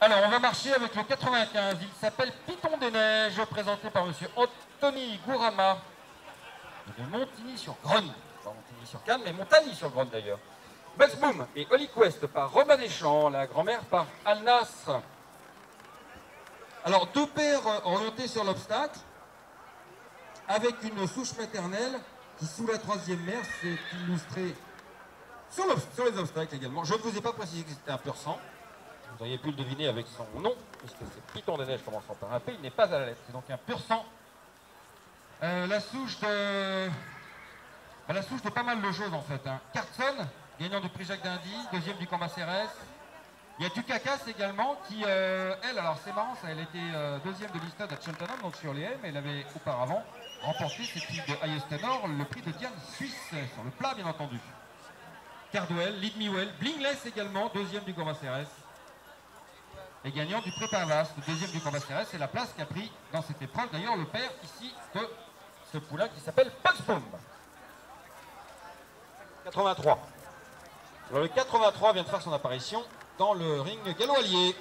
Alors, on va marcher avec le 95. Il s'appelle Python des Neiges, présenté par monsieur Anthony Gourama de Montigny-sur-Grande. Pas Montigny-sur-Cannes, mais Montagny-sur-Grande d'ailleurs. Boom et Holy Quest par Romain Deschamps, la grand-mère par Al-Nasr. Alors, deux paires orientées sur l'obstacle, avec une souche maternelle qui, sous la troisième mère, s'est illustrée sur, les obstacles également. Je ne vous ai pas précisé que c'était un pur sang. Vous auriez pu le deviner avec son nom, puisque c'est Python des Neiges commençant par un P, il n'est pas à la lettre. C'est donc un pur sang. Euh, la souche de... Ben, la souche de pas mal de choses en fait. Hein. Carson, gagnant du prix Jacques d'Indy, deuxième du combat CRS. Il y a Tukakas également, qui, euh, elle, alors c'est marrant, ça, elle était euh, deuxième de l'Istad à Cheltenham, donc sur les M, elle avait auparavant remporté, c'est prix de Highest Tenor, le prix de Diane Suisse, sur le plat bien entendu. Cardwell, Lead Me Well, Blingless également, deuxième du combat CRS. Et gagnant du prix Parvas, deuxième du combat CRS, c'est la place qu'a pris dans cette épreuve, d'ailleurs, le père ici de ce poulain qui s'appelle Paxboom. 83. Alors le 83 vient de faire son apparition dans le ring gallo-allié.